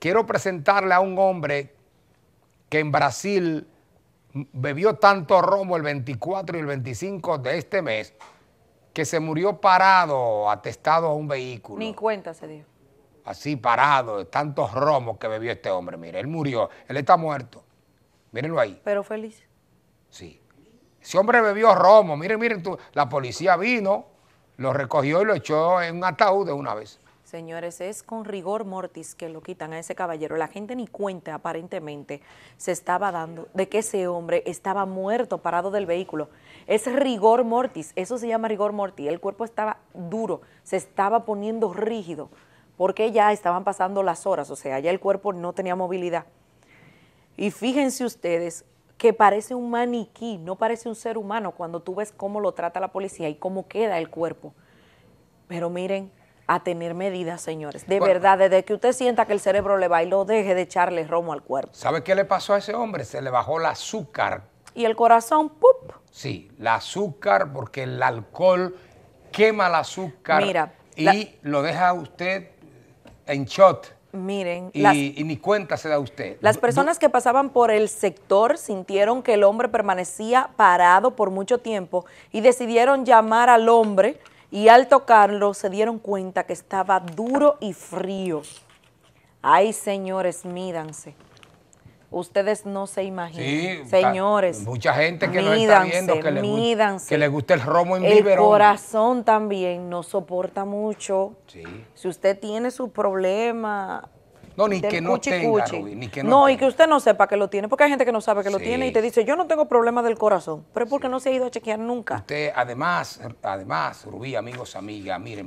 quiero presentarle a un hombre que en Brasil bebió tanto romo el 24 y el 25 de este mes que se murió parado, atestado a un vehículo. Ni cuenta se dio. Así parado, de tantos romos que bebió este hombre. Mire, él murió, él está muerto. Mírenlo ahí. Pero feliz. Sí. Ese hombre bebió romo. Miren, miren, tú, la policía vino, lo recogió y lo echó en un ataúd de una vez. Señores, es con rigor mortis que lo quitan a ese caballero. La gente ni cuenta aparentemente se estaba dando de que ese hombre estaba muerto parado del vehículo. Es rigor mortis, eso se llama rigor mortis. El cuerpo estaba duro, se estaba poniendo rígido porque ya estaban pasando las horas, o sea, ya el cuerpo no tenía movilidad. Y fíjense ustedes que parece un maniquí, no parece un ser humano cuando tú ves cómo lo trata la policía y cómo queda el cuerpo. Pero miren, a tener medidas, señores. De verdad, desde que usted sienta que el cerebro le lo deje de echarle romo al cuerpo. ¿Sabe qué le pasó a ese hombre? Se le bajó el azúcar. Y el corazón, ¡pup! Sí, el azúcar, porque el alcohol quema el azúcar Mira, y lo deja usted en shot. Miren, y, las, y ni cuenta se da usted. las personas que pasaban por el sector sintieron que el hombre permanecía parado por mucho tiempo y decidieron llamar al hombre y al tocarlo se dieron cuenta que estaba duro y frío. Ay, señores, mídanse. Ustedes no se imaginan. Sí, señores. mucha gente que nos está viendo que le, mídanse. que le gusta el romo en El biberón. corazón también no soporta mucho. Sí. Si usted tiene su problema. No, ni que no cuchi tenga, cuchi. Rubí, ni que no No, y que usted no sepa que lo tiene, porque hay gente que no sabe que lo tiene y te dice, yo no tengo problema del corazón, pero es porque no se ha ido a chequear nunca. Usted, además, además, Rubí, amigos, amigas, miren,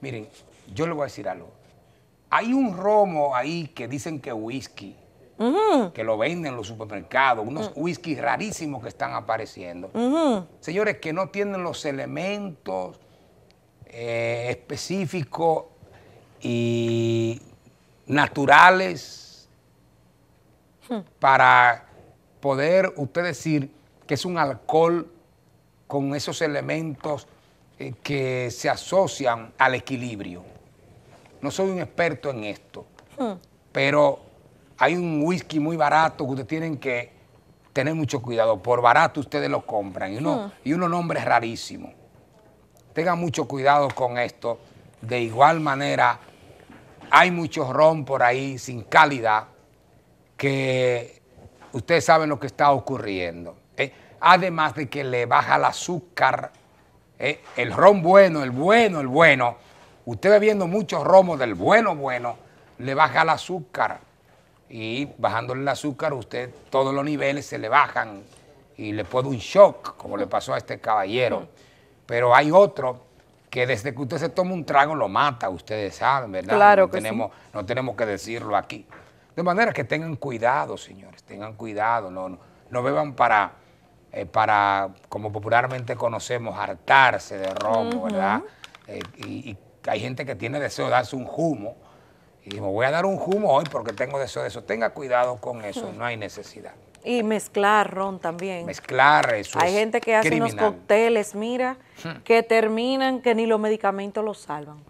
miren, yo le voy a decir algo. Hay un romo ahí que dicen que whisky, que lo venden en los supermercados, unos Mm. whisky rarísimos que están apareciendo. Señores, que no tienen los elementos eh, específicos y naturales para poder usted decir que es un alcohol con esos elementos eh, que se asocian al equilibrio. No soy un experto en esto, pero hay un whisky muy barato que ustedes tienen que tener mucho cuidado. Por barato ustedes lo compran y, uno, y unos nombres rarísimos. Tengan mucho cuidado con esto. De igual manera, hay mucho ron por ahí sin calidad que ustedes saben lo que está ocurriendo. ¿eh? Además de que le baja el azúcar, ¿eh? el ron bueno, el bueno, el bueno. Usted bebiendo mucho romo del bueno, bueno, le baja el azúcar. Y bajándole el azúcar, usted todos los niveles se le bajan y le puede un shock, como le pasó a este caballero. Pero hay otro que desde que usted se toma un trago lo mata, ustedes saben, ¿verdad? Claro no que sí. tenemos, no tenemos que decirlo aquí. De manera que tengan cuidado, señores, tengan cuidado, no, no, no beban para, eh, para, como popularmente conocemos, hartarse de romo, ¿verdad? Eh, y, y hay gente que tiene deseo de darse un humo, y me voy a dar un humo hoy porque tengo deseo de eso. Tenga cuidado con eso, no hay necesidad. Y mezclar ron también. Mezclar eso Hay es gente que hace unos cócteles, mira, que terminan que ni los medicamentos los salvan.